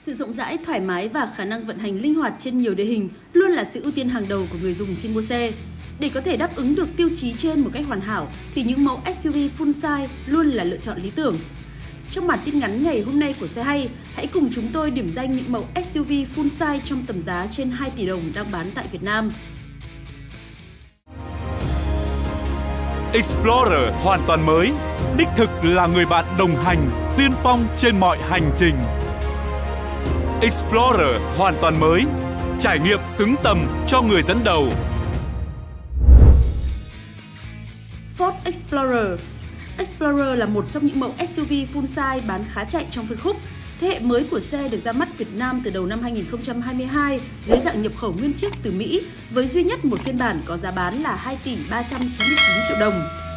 Sự rộng rãi, thoải mái và khả năng vận hành linh hoạt trên nhiều địa hình luôn là sự ưu tiên hàng đầu của người dùng khi mua xe. Để có thể đáp ứng được tiêu chí trên một cách hoàn hảo thì những mẫu SUV full size luôn là lựa chọn lý tưởng. Trong bản tin ngắn ngày hôm nay của xe hay, hãy cùng chúng tôi điểm danh những mẫu SUV full size trong tầm giá trên 2 tỷ đồng đang bán tại Việt Nam. Explorer hoàn toàn mới, đích thực là người bạn đồng hành, tiên phong trên mọi hành trình. Explorer hoàn toàn mới, trải nghiệm xứng tầm cho người dẫn đầu. Ford Explorer Explorer là một trong những mẫu SUV full size bán khá chạy trong phân khúc. Thế hệ mới của xe được ra mắt Việt Nam từ đầu năm 2022 dưới dạng nhập khẩu nguyên chiếc từ Mỹ với duy nhất một phiên bản có giá bán là 2 tỷ 399 triệu đồng.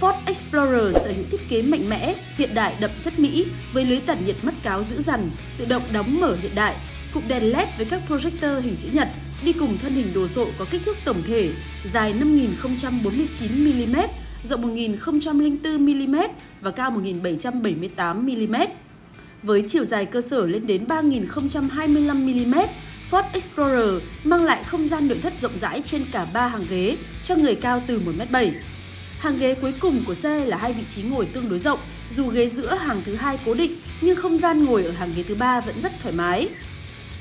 Ford Explorer sở hữu thiết kế mạnh mẽ, hiện đại đậm chất Mỹ với lưới tản nhiệt mắt cáo dữ dằn, tự động đóng mở hiện đại, cụm đèn LED với các projector hình chữ nhật đi cùng thân hình đồ sộ có kích thước tổng thể dài 5.049 mm, rộng 1.004 mm và cao 1.778 mm. Với chiều dài cơ sở lên đến 3.025 mm, Ford Explorer mang lại không gian nội thất rộng rãi trên cả ba hàng ghế cho người cao từ 1m7. Hàng ghế cuối cùng của xe là hai vị trí ngồi tương đối rộng, dù ghế giữa hàng thứ hai cố định nhưng không gian ngồi ở hàng ghế thứ ba vẫn rất thoải mái.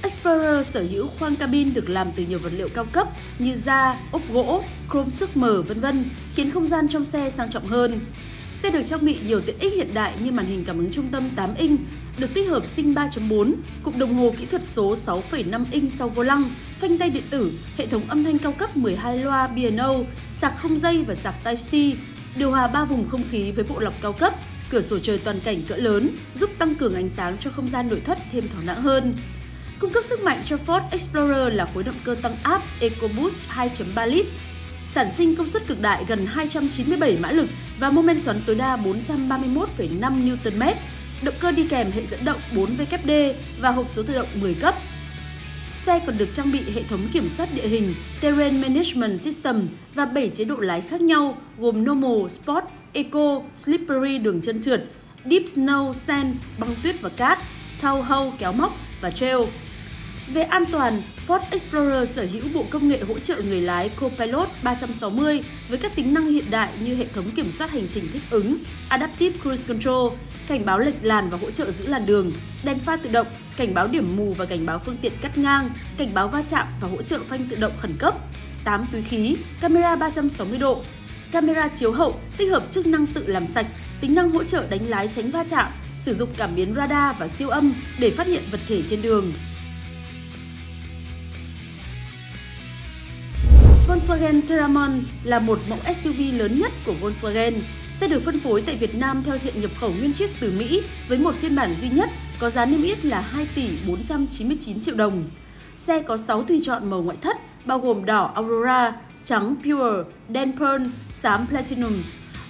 Explorer sở hữu khoang cabin được làm từ nhiều vật liệu cao cấp như da, ốp gỗ, chrome sức mở vân vân, khiến không gian trong xe sang trọng hơn. Xe được trang bị nhiều tiện ích hiện đại như màn hình cảm ứng trung tâm 8 inch, được tích hợp sinh 3.4, cụm đồng hồ kỹ thuật số 6,5 inch sau vô lăng, phanh tay điện tử, hệ thống âm thanh cao cấp 12 loa B&O, sạc không dây và sạc Type-C, điều hòa 3 vùng không khí với bộ lọc cao cấp, cửa sổ trời toàn cảnh cỡ lớn giúp tăng cường ánh sáng cho không gian nội thất thêm thoáng đãng hơn. Cung cấp sức mạnh cho Ford Explorer là khối động cơ tăng áp EcoBoost 2.3 lít, sản sinh công suất cực đại gần 297 mã lực và mô men xoắn tối đa 431,5 Nm. Động cơ đi kèm hệ dẫn động 4WD và hộp số tự động 10 cấp. Xe còn được trang bị hệ thống kiểm soát địa hình Terrain Management System và 7 chế độ lái khác nhau gồm Normal, Sport, Eco, Slippery đường chân trượt, Deep Snow, Sand, băng tuyết và cát, Tow Hole kéo móc và Trail. Về an toàn, Ford Explorer sở hữu bộ công nghệ hỗ trợ người lái Copilot 360 với các tính năng hiện đại như hệ thống kiểm soát hành trình thích ứng, Adaptive Cruise Control, cảnh báo lệch làn và hỗ trợ giữ làn đường, đèn pha tự động, cảnh báo điểm mù và cảnh báo phương tiện cắt ngang, cảnh báo va chạm và hỗ trợ phanh tự động khẩn cấp, 8 túi khí, camera 360 độ, camera chiếu hậu tích hợp chức năng tự làm sạch, tính năng hỗ trợ đánh lái tránh va chạm, sử dụng cảm biến radar và siêu âm để phát hiện vật thể trên đường. Volkswagen Terramon là một mẫu SUV lớn nhất của Volkswagen. Xe được phân phối tại Việt Nam theo diện nhập khẩu nguyên chiếc từ Mỹ với một phiên bản duy nhất có giá niêm yết là 2 tỷ 499 triệu đồng. Xe có 6 tùy chọn màu ngoại thất bao gồm đỏ Aurora, trắng Pure, đen Pearl, xám Platinum.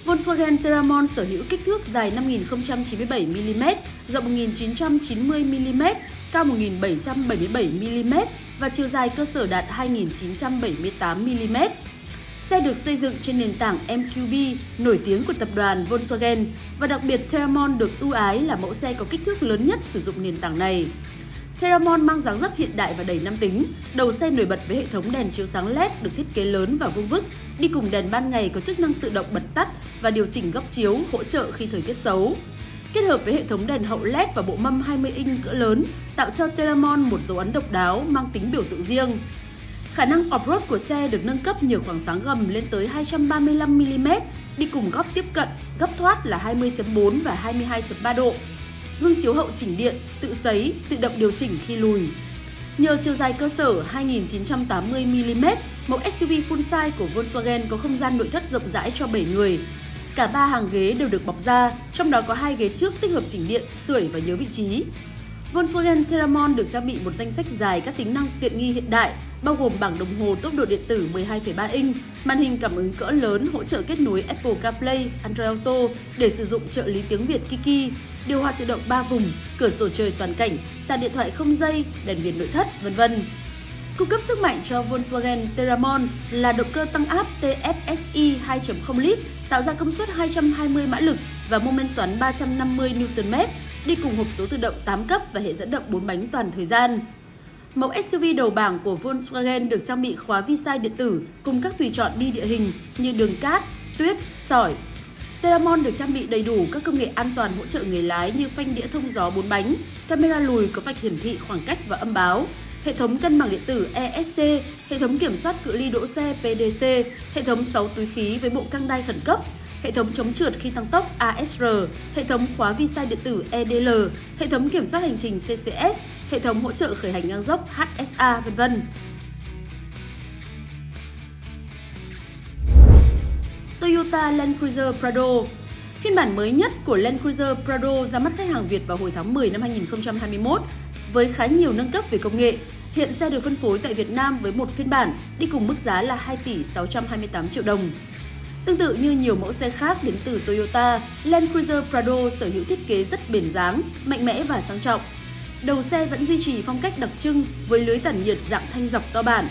Volkswagen Terramon sở hữu kích thước dài 5097mm, rộng 1990mm, cao 1777mm và chiều dài cơ sở đạt 2978mm. Xe được xây dựng trên nền tảng MQB nổi tiếng của tập đoàn Volkswagen và đặc biệt Terramon được ưu ái là mẫu xe có kích thước lớn nhất sử dụng nền tảng này. Theramon mang dáng dấp hiện đại và đầy nam tính. Đầu xe nổi bật với hệ thống đèn chiếu sáng LED được thiết kế lớn và vuông vức, đi cùng đèn ban ngày có chức năng tự động bật tắt và điều chỉnh góc chiếu hỗ trợ khi thời tiết xấu. Kết hợp với hệ thống đèn hậu LED và bộ mâm 20 inch cỡ lớn, tạo cho Terramon một dấu ấn độc đáo mang tính biểu tượng riêng. Khả năng off-road của xe được nâng cấp nhờ khoảng sáng gầm lên tới 235mm, đi cùng góc tiếp cận, góc thoát là 20.4 và 22.3 độ. Gương chiếu hậu chỉnh điện, tự sấy, tự động điều chỉnh khi lùi. Nhờ chiều dài cơ sở 2980mm, mẫu SUV full size của Volkswagen có không gian nội thất rộng rãi cho 7 người, Cả ba hàng ghế đều được bọc da, trong đó có hai ghế trước tích hợp chỉnh điện, sưởi và nhớ vị trí. Volkswagen Terramon được trang bị một danh sách dài các tính năng tiện nghi hiện đại, bao gồm bảng đồng hồ tốc độ điện tử 12,3 inch, màn hình cảm ứng cỡ lớn hỗ trợ kết nối Apple CarPlay, Android Auto để sử dụng trợ lý tiếng Việt Kiki, điều hòa tự động 3 vùng, cửa sổ trời toàn cảnh, sạc điện thoại không dây, đèn viền nội thất, vân vân. Cung cấp sức mạnh cho Volkswagen Terramon là động cơ tăng áp TFSI 2.0 lít tạo ra công suất 220 mã lực và mô men xoắn 350 Nm, đi cùng hộp số tự động 8 cấp và hệ dẫn động 4 bánh toàn thời gian. Mẫu SUV đầu bảng của Volkswagen được trang bị khóa vi sai điện tử cùng các tùy chọn đi địa hình như đường cát, tuyết, sỏi. Teramon được trang bị đầy đủ các công nghệ an toàn hỗ trợ người lái như phanh đĩa thông gió 4 bánh, camera lùi có vạch hiển thị khoảng cách và âm báo, hệ thống cân bằng điện tử ESC, hệ thống kiểm soát cự ly đỗ xe PDC, hệ thống 6 túi khí với bộ căng đai khẩn cấp, hệ thống chống trượt khi tăng tốc ASR, hệ thống khóa vi sai điện tử EDL, hệ thống kiểm soát hành trình CCS, hệ thống hỗ trợ khởi hành ngang dốc HSA, vân vân. Toyota Land Cruiser Prado Phiên bản mới nhất của Land Cruiser Prado ra mắt khách hàng Việt vào hồi tháng 10 năm 2021 với khá nhiều nâng cấp về công nghệ. Hiện xe được phân phối tại Việt Nam với một phiên bản đi cùng mức giá là 2 tỷ 628 triệu đồng. Tương tự như nhiều mẫu xe khác đến từ Toyota, Land Cruiser Prado sở hữu thiết kế rất bền dáng, mạnh mẽ và sang trọng. Đầu xe vẫn duy trì phong cách đặc trưng với lưới tản nhiệt dạng thanh dọc to bản.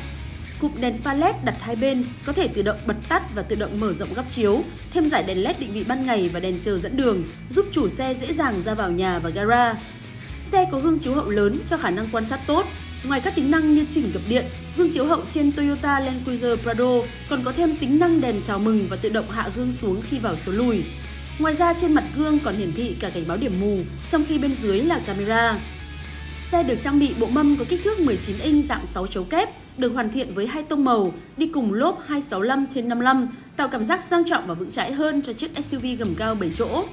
Cụm đèn pha LED đặt hai bên có thể tự động bật tắt và tự động mở rộng góc chiếu, thêm giải đèn LED định vị ban ngày và đèn chờ dẫn đường, giúp chủ xe dễ dàng ra vào nhà và gara. Xe có gương chiếu hậu lớn cho khả năng quan sát tốt. Ngoài các tính năng như chỉnh gập điện, gương chiếu hậu trên Toyota Land Cruiser Prado còn có thêm tính năng đèn chào mừng và tự động hạ gương xuống khi vào số lùi. Ngoài ra trên mặt gương còn hiển thị cả cảnh báo điểm mù, trong khi bên dưới là camera. Xe được trang bị bộ mâm có kích thước 19 inch dạng 6 chấu kép, được hoàn thiện với hai tông màu, đi cùng lốp 265 trên 55, tạo cảm giác sang trọng và vững chãi hơn cho chiếc SUV gầm cao 7 chỗ.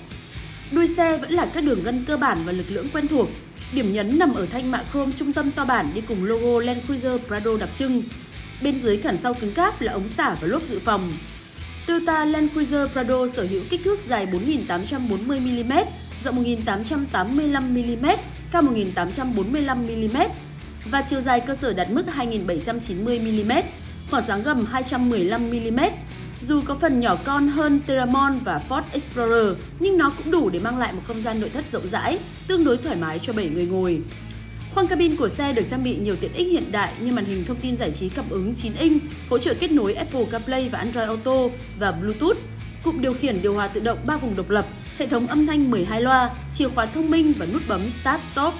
Đuôi xe vẫn là các đường gân cơ bản và lực lưỡng quen thuộc. Điểm nhấn nằm ở thanh mạ chrome trung tâm to bản đi cùng logo Land Cruiser Prado đặc trưng. Bên dưới cản sau cứng cáp là ống xả và lốp dự phòng. Toyota Land Cruiser Prado sở hữu kích thước dài 4.840mm, rộng 1.885mm, cao 1.845mm và chiều dài cơ sở đạt mức 2.790mm, khoảng sáng gầm 215mm. Dù có phần nhỏ con hơn Teramon và Ford Explorer, nhưng nó cũng đủ để mang lại một không gian nội thất rộng rãi, tương đối thoải mái cho 7 người ngồi. Khoang cabin của xe được trang bị nhiều tiện ích hiện đại như màn hình thông tin giải trí cảm ứng 9 inch, hỗ trợ kết nối Apple CarPlay và Android Auto và Bluetooth, cụm điều khiển điều hòa tự động 3 vùng độc lập, hệ thống âm thanh 12 loa, chìa khóa thông minh và nút bấm Start Stop.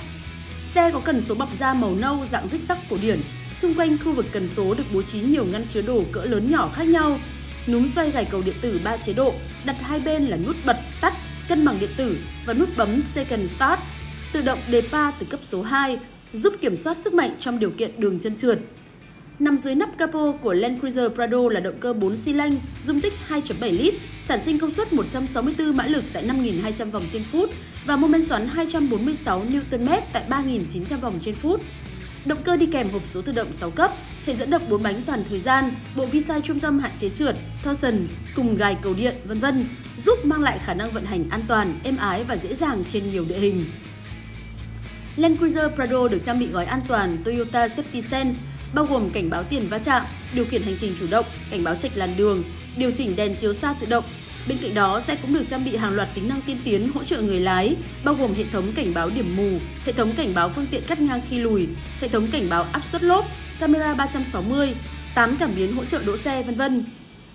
Xe có cần số bọc da màu nâu dạng rích sắc cổ điển. Xung quanh khu vực cần số được bố trí nhiều ngăn chứa đồ cỡ lớn nhỏ khác nhau. Núm xoay gài cầu điện tử 3 chế độ, đặt hai bên là nút bật, tắt, cân bằng điện tử và nút bấm Second Start. Tự động đề pa từ cấp số 2, giúp kiểm soát sức mạnh trong điều kiện đường chân trượt. Nằm dưới nắp capo của Land Cruiser Prado là động cơ 4 xi lanh, dung tích 2.7 lít, sản sinh công suất 164 mã lực tại 5.200 vòng trên phút và mô men xoắn 246 Nm tại 3.900 vòng trên phút. Động cơ đi kèm hộp số tự động 6 cấp, hệ dẫn động 4 bánh toàn thời gian, bộ vi sai trung tâm hạn chế trượt, torsion cùng gài cầu điện, vân vân, giúp mang lại khả năng vận hành an toàn, êm ái và dễ dàng trên nhiều địa hình. Land Cruiser Prado được trang bị gói an toàn Toyota Safety Sense, bao gồm cảnh báo tiền va chạm, điều khiển hành trình chủ động, cảnh báo chệch làn đường, điều chỉnh đèn chiếu xa tự động. Bên cạnh đó, xe cũng được trang bị hàng loạt tính năng tiên tiến hỗ trợ người lái, bao gồm hệ thống cảnh báo điểm mù, hệ thống cảnh báo phương tiện cắt ngang khi lùi, hệ thống cảnh báo áp suất lốp, camera 360, 8 cảm biến hỗ trợ đỗ xe, vân vân.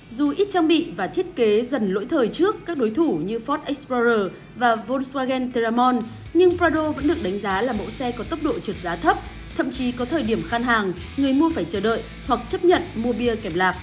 Dù ít trang bị và thiết kế dần lỗi thời trước các đối thủ như Ford Explorer và Volkswagen Teramon, nhưng Prado vẫn được đánh giá là mẫu xe có tốc độ trượt giá thấp, thậm chí có thời điểm khan hàng, người mua phải chờ đợi hoặc chấp nhận mua bia kèm lạc.